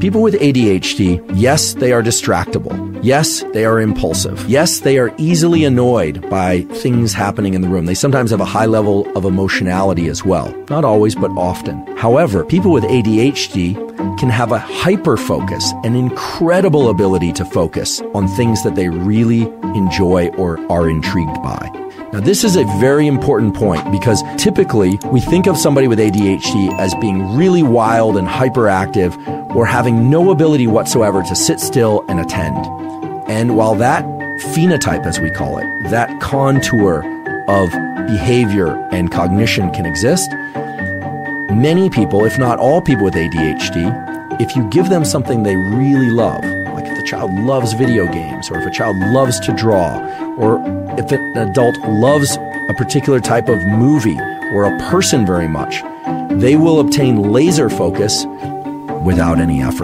People with ADHD, yes, they are distractible. Yes, they are impulsive. Yes, they are easily annoyed by things happening in the room. They sometimes have a high level of emotionality as well. Not always, but often. However, people with ADHD can have a hyper focus, an incredible ability to focus on things that they really enjoy or are intrigued by. Now, this is a very important point because typically we think of somebody with ADHD as being really wild and hyperactive or having no ability whatsoever to sit still and attend. And while that phenotype, as we call it, that contour of behavior and cognition can exist, many people, if not all people with ADHD, if you give them something they really love, like if the child loves video games, or if a child loves to draw, or if an adult loves a particular type of movie or a person very much, they will obtain laser focus without any effort.